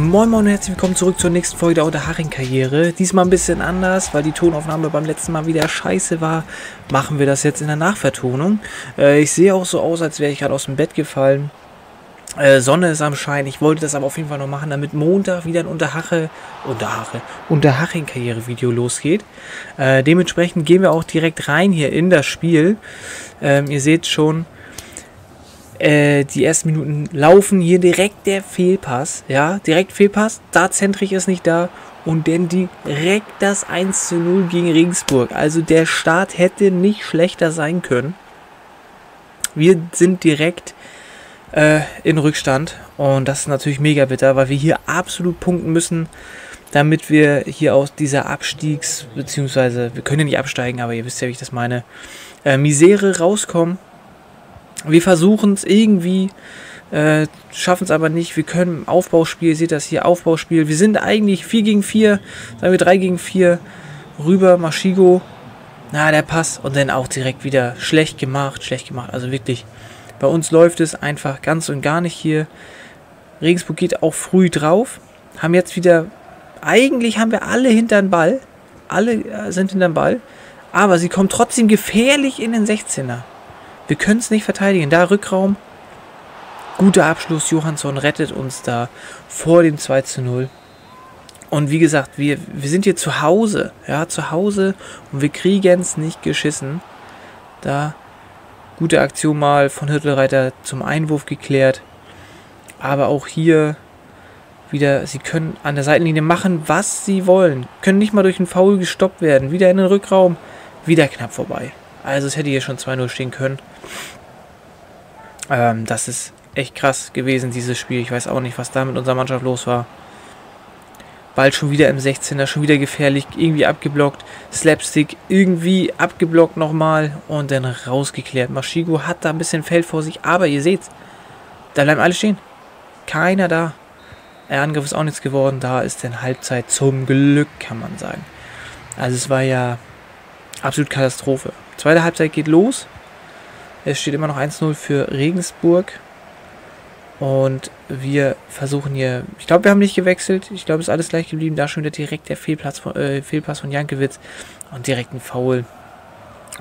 Moin Moin und herzlich willkommen zurück zur nächsten Folge der Unterhaching-Karriere. Diesmal ein bisschen anders, weil die Tonaufnahme beim letzten Mal wieder scheiße war. Machen wir das jetzt in der Nachvertonung. Äh, ich sehe auch so aus, als wäre ich gerade aus dem Bett gefallen. Äh, Sonne ist am Schein. Ich wollte das aber auf jeden Fall noch machen, damit Montag wieder ein Unterhache, Unterhache, Unterhaching-Karriere-Video losgeht. Äh, dementsprechend gehen wir auch direkt rein hier in das Spiel. Ähm, ihr seht schon, äh, die ersten Minuten laufen hier direkt der Fehlpass. Ja, direkt Fehlpass. Da Zentrich ist nicht da. Und dann direkt das 1 zu 0 gegen Regensburg. Also der Start hätte nicht schlechter sein können. Wir sind direkt äh, in Rückstand. Und das ist natürlich mega bitter, weil wir hier absolut punkten müssen, damit wir hier aus dieser Abstiegs- beziehungsweise wir können ja nicht absteigen, aber ihr wisst ja, wie ich das meine, äh, Misere rauskommen. Wir versuchen es irgendwie, äh, schaffen es aber nicht. Wir können Aufbauspiel, ihr seht das hier, Aufbauspiel. Wir sind eigentlich 4 gegen 4, sagen wir 3 gegen 4, rüber, Maschigo. Na, der Pass und dann auch direkt wieder schlecht gemacht, schlecht gemacht. Also wirklich, bei uns läuft es einfach ganz und gar nicht hier. Regensburg geht auch früh drauf. Haben jetzt wieder, eigentlich haben wir alle hinter den Ball. Alle äh, sind hinter den Ball. Aber sie kommen trotzdem gefährlich in den 16er. Wir können es nicht verteidigen. Da Rückraum. Guter Abschluss. Johansson rettet uns da vor dem 2 zu 0. Und wie gesagt, wir, wir sind hier zu Hause. Ja, zu Hause. Und wir kriegen es nicht geschissen. Da gute Aktion mal von Hürtelreiter zum Einwurf geklärt. Aber auch hier wieder, sie können an der Seitenlinie machen, was sie wollen. Können nicht mal durch einen Foul gestoppt werden. Wieder in den Rückraum. Wieder knapp vorbei. Also es hätte hier schon 2-0 stehen können. Ähm, das ist echt krass gewesen, dieses Spiel. Ich weiß auch nicht, was da mit unserer Mannschaft los war. Bald schon wieder im 16er, schon wieder gefährlich, irgendwie abgeblockt. Slapstick irgendwie abgeblockt nochmal und dann rausgeklärt. Maschigo hat da ein bisschen Feld vor sich, aber ihr seht's, da bleiben alle stehen. Keiner da. Der Angriff ist auch nichts geworden. Da ist dann Halbzeit zum Glück, kann man sagen. Also es war ja absolut Katastrophe. Zweite Halbzeit geht los. Es steht immer noch 1-0 für Regensburg. Und wir versuchen hier, ich glaube, wir haben nicht gewechselt. Ich glaube, es ist alles gleich geblieben. Da schon wieder direkt der Fehlplatz von, äh, Fehlpass von Jankiewicz und direkt ein Foul.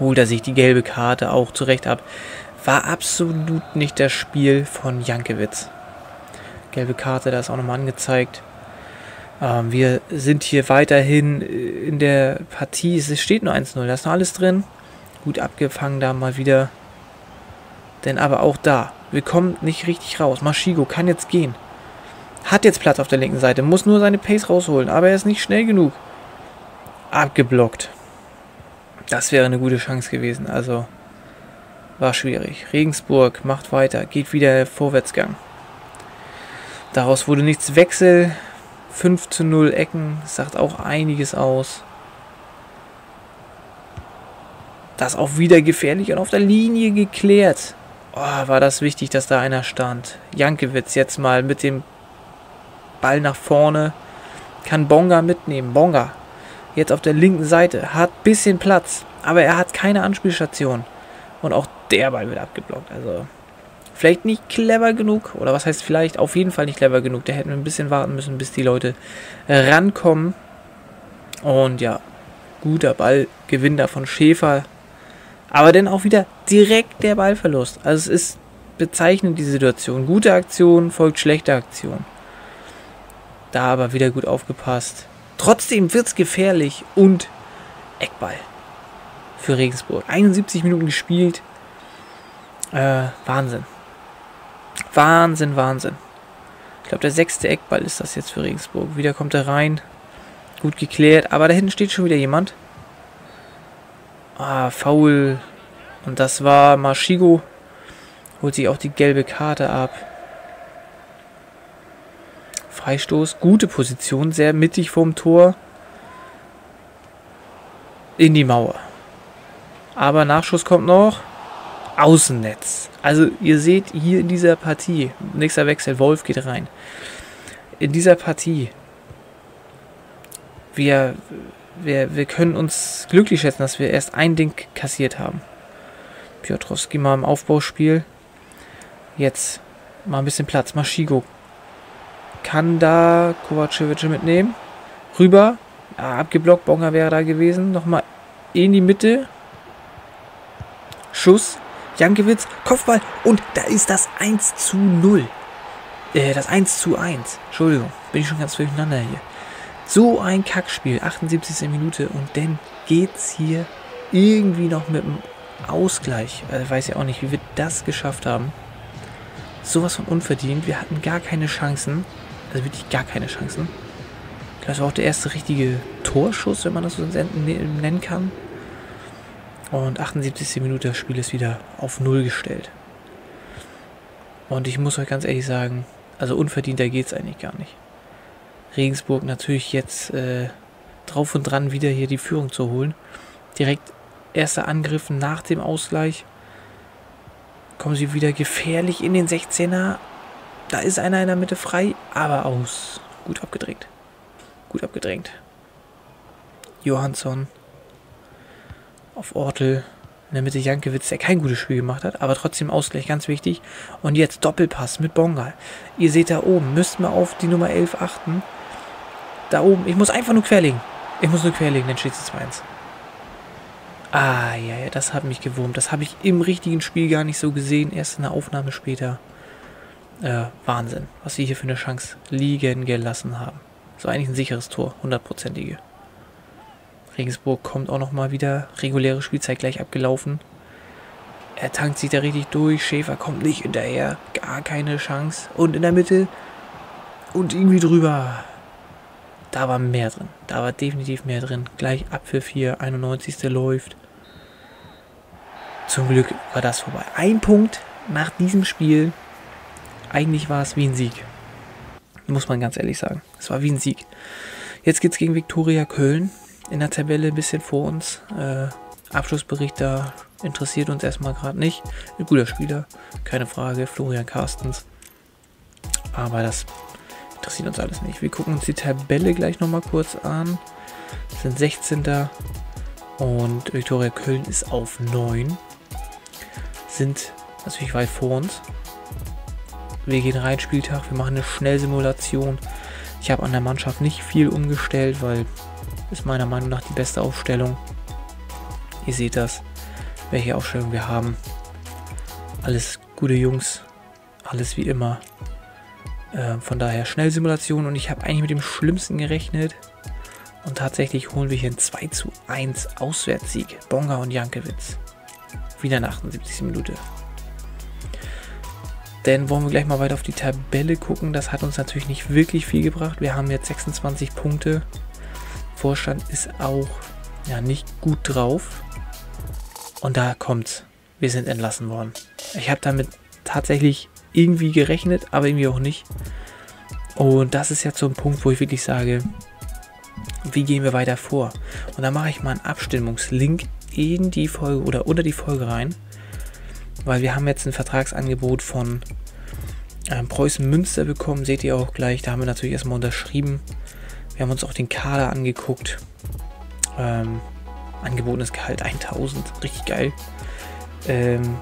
Holt er sich die gelbe Karte auch zurecht ab. War absolut nicht das Spiel von Jankiewicz. Gelbe Karte, da ist auch nochmal angezeigt. Ähm, wir sind hier weiterhin in der Partie. Es steht nur 1-0, da ist noch alles drin. Gut abgefangen da mal wieder. Denn aber auch da, wir kommen nicht richtig raus. Maschigo kann jetzt gehen. Hat jetzt Platz auf der linken Seite, muss nur seine Pace rausholen, aber er ist nicht schnell genug. Abgeblockt. Das wäre eine gute Chance gewesen, also war schwierig. Regensburg macht weiter, geht wieder Vorwärtsgang. Daraus wurde nichts Wechsel. 5 zu 0 Ecken, sagt auch einiges aus. Das auch wieder gefährlich und auf der Linie geklärt. Oh, war das wichtig, dass da einer stand. Jankiewicz jetzt mal mit dem Ball nach vorne. Kann Bonga mitnehmen. Bonga. Jetzt auf der linken Seite. Hat bisschen Platz. Aber er hat keine Anspielstation. Und auch der Ball wird abgeblockt. Also vielleicht nicht clever genug. Oder was heißt vielleicht? Auf jeden Fall nicht clever genug. Da hätten wir ein bisschen warten müssen, bis die Leute rankommen. Und ja, guter Ball. Gewinn da von Schäfer. Aber dann auch wieder direkt der Ballverlust. Also es ist bezeichnend die Situation. Gute Aktion folgt schlechter Aktion. Da aber wieder gut aufgepasst. Trotzdem wird es gefährlich und Eckball für Regensburg. 71 Minuten gespielt. Äh, Wahnsinn. Wahnsinn, Wahnsinn. Ich glaube, der sechste Eckball ist das jetzt für Regensburg. Wieder kommt er rein. Gut geklärt. Aber da hinten steht schon wieder jemand. Ah, faul. Und das war Maschigo. Holt sich auch die gelbe Karte ab. Freistoß. Gute Position. Sehr mittig vorm Tor. In die Mauer. Aber Nachschuss kommt noch. Außennetz. Also ihr seht hier in dieser Partie. Nächster Wechsel. Wolf geht rein. In dieser Partie. Wir wir, wir können uns glücklich schätzen, dass wir erst ein Ding kassiert haben. Piotrowski mal im Aufbauspiel. Jetzt mal ein bisschen Platz. Maschigo. Kann da Kovacevic mitnehmen. Rüber. Ja, abgeblockt. Bonga wäre da gewesen. Nochmal in die Mitte. Schuss. Jankiewicz. Kopfball. Und da ist das 1 zu 0. Äh, das 1 zu 1. Entschuldigung. Bin ich schon ganz durcheinander hier. So ein Kackspiel. 78. Minute. Und dann geht's hier irgendwie noch mit dem Ausgleich. Also weiß ja auch nicht, wie wir das geschafft haben. Sowas von unverdient. Wir hatten gar keine Chancen. Also wirklich gar keine Chancen. Das war auch der erste richtige Torschuss, wenn man das so ne-, nennen kann. Und 78. Minute, das Spiel ist wieder auf Null gestellt. Und ich muss euch ganz ehrlich sagen, also unverdienter geht es eigentlich gar nicht. Regensburg natürlich jetzt äh, drauf und dran, wieder hier die Führung zu holen. Direkt erster Angriff nach dem Ausgleich. Kommen sie wieder gefährlich in den 16er. Da ist einer in der Mitte frei, aber aus. Gut abgedrängt. Gut abgedrängt. Johansson auf Ortel. In der Mitte Jankiewicz, der kein gutes Spiel gemacht hat, aber trotzdem Ausgleich, ganz wichtig. Und jetzt Doppelpass mit Bongal. Ihr seht da oben, müsst mal auf die Nummer 11 achten. Da oben, ich muss einfach nur querlegen. Ich muss nur querlegen, dann steht es 2-1. Ah, ja, ja, das hat mich gewurmt. Das habe ich im richtigen Spiel gar nicht so gesehen. Erst in der Aufnahme später. Äh, Wahnsinn, was sie hier für eine Chance liegen gelassen haben. So eigentlich ein sicheres Tor, hundertprozentige. Regensburg kommt auch nochmal wieder. Reguläre Spielzeit gleich abgelaufen. Er tankt sich da richtig durch. Schäfer kommt nicht hinterher. Gar keine Chance. Und in der Mitte. Und irgendwie drüber da war mehr drin. Da war definitiv mehr drin. Gleich Apfel 4, 91. läuft. Zum Glück war das vorbei. Ein Punkt nach diesem Spiel. Eigentlich war es wie ein Sieg. Muss man ganz ehrlich sagen. Es war wie ein Sieg. Jetzt geht es gegen Viktoria Köln. In der Tabelle ein bisschen vor uns. Äh, Abschlussbericht da interessiert uns erstmal gerade nicht. Ein guter Spieler, keine Frage. Florian Carstens. Aber das interessiert uns alles nicht. Wir gucken uns die Tabelle gleich nochmal kurz an. Wir sind 16. Und Viktoria Köln ist auf 9. Sind natürlich weit vor uns. Wir gehen rein Spieltag, wir machen eine Schnellsimulation. Ich habe an der Mannschaft nicht viel umgestellt, weil ist meiner Meinung nach die beste Aufstellung. Ihr seht das, welche Aufstellung wir haben. Alles gute Jungs, alles wie immer. Äh, von daher Schnellsimulation und ich habe eigentlich mit dem Schlimmsten gerechnet. Und tatsächlich holen wir hier einen 2 zu 1 Auswärtssieg. Bonga und Jankewitz. Wieder der 78. Minute. Dann wollen wir gleich mal weiter auf die Tabelle gucken. Das hat uns natürlich nicht wirklich viel gebracht. Wir haben jetzt 26 Punkte. Vorstand ist auch ja, nicht gut drauf. Und da kommt's. Wir sind entlassen worden. Ich habe damit tatsächlich irgendwie gerechnet, aber irgendwie auch nicht. Und das ist jetzt so ein Punkt, wo ich wirklich sage, wie gehen wir weiter vor? Und da mache ich mal einen Abstimmungslink in die Folge oder unter die Folge rein, weil wir haben jetzt ein Vertragsangebot von ähm, Preußen Münster bekommen, seht ihr auch gleich. Da haben wir natürlich erstmal unterschrieben. Wir haben uns auch den Kader angeguckt. Ähm, angebotenes Gehalt 1000, richtig geil. Ähm,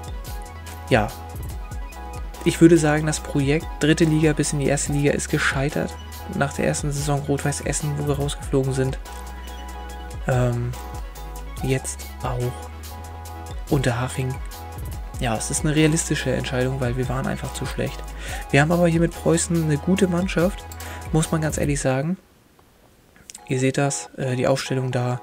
ja, ich würde sagen, das Projekt dritte Liga bis in die erste Liga ist gescheitert. Nach der ersten Saison Rot-Weiß Essen, wo wir rausgeflogen sind. Ähm, jetzt auch Unterhaching. Ja, es ist eine realistische Entscheidung, weil wir waren einfach zu schlecht. Wir haben aber hier mit Preußen eine gute Mannschaft, muss man ganz ehrlich sagen. Ihr seht das, äh, die Aufstellung da.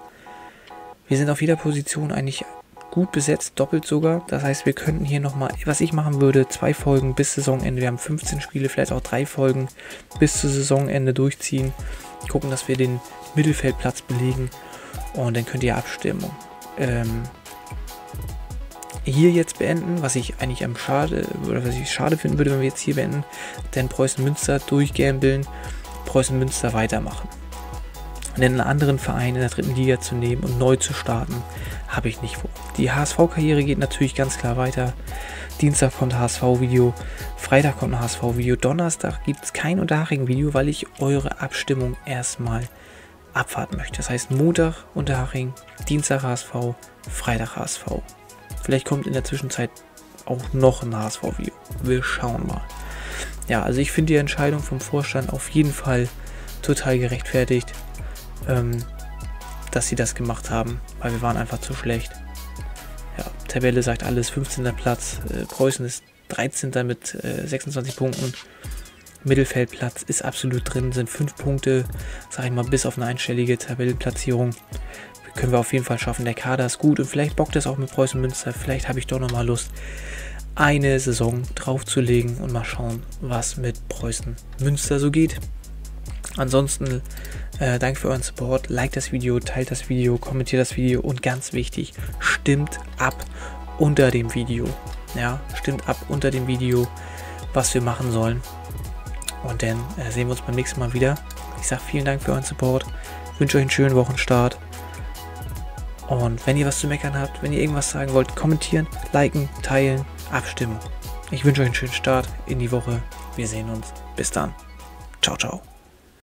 Wir sind auf jeder Position eigentlich gut besetzt, doppelt sogar. Das heißt, wir könnten hier nochmal, was ich machen würde, zwei Folgen bis Saisonende. Wir haben 15 Spiele, vielleicht auch drei Folgen bis zu Saisonende durchziehen. Gucken, dass wir den Mittelfeldplatz belegen und dann könnt ihr abstimmen. Ähm, hier jetzt beenden, was ich eigentlich am schade oder was ich schade finden würde, wenn wir jetzt hier beenden, denn Preußen Münster durchgambeln, Preußen Münster weitermachen. Einen anderen Verein in der dritten Liga zu nehmen und neu zu starten, habe ich nicht vor. Die HSV-Karriere geht natürlich ganz klar weiter. Dienstag kommt HSV-Video, Freitag kommt ein HSV-Video, Donnerstag gibt es kein Unterhaching-Video, weil ich eure Abstimmung erstmal abwarten möchte. Das heißt Montag Unterhaching, Dienstag HSV, Freitag HSV. Vielleicht kommt in der Zwischenzeit auch noch ein HSV-Video. Wir schauen mal. ja, also ich finde die Entscheidung vom Vorstand auf jeden Fall total gerechtfertigt, ähm, dass sie das gemacht haben, weil wir waren einfach zu schlecht. Ja, Tabelle sagt alles, 15. Platz, äh, Preußen ist 13. mit äh, 26 Punkten. Mittelfeldplatz ist absolut drin, sind 5 Punkte, sag ich mal, bis auf eine einstellige Tabellenplatzierung. Können wir auf jeden Fall schaffen. Der Kader ist gut und vielleicht bockt es auch mit Preußen Münster. Vielleicht habe ich doch nochmal Lust, eine Saison draufzulegen und mal schauen, was mit Preußen Münster so geht. Ansonsten äh, danke für euren Support. Like das Video, teilt das Video, kommentiert das Video und ganz wichtig, stimmt ab unter dem Video. Ja, stimmt ab unter dem Video, was wir machen sollen. Und dann äh, sehen wir uns beim nächsten Mal wieder. Ich sage vielen Dank für euren Support. Wünsche euch einen schönen Wochenstart. Und wenn ihr was zu meckern habt, wenn ihr irgendwas sagen wollt, kommentieren, liken, teilen, abstimmen. Ich wünsche euch einen schönen Start in die Woche. Wir sehen uns. Bis dann. Ciao, ciao.